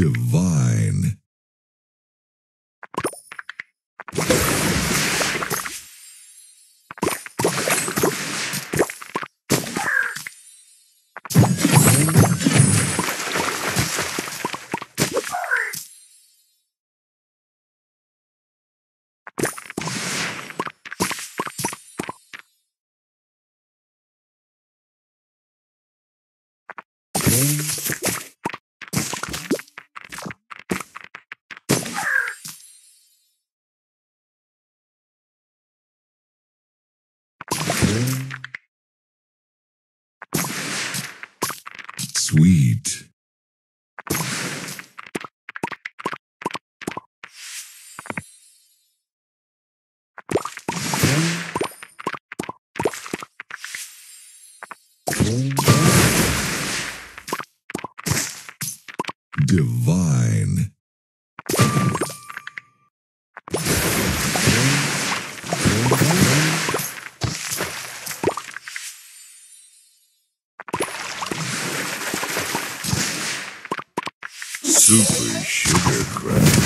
Divine. Sweet. Divine. Super Sugar Crash.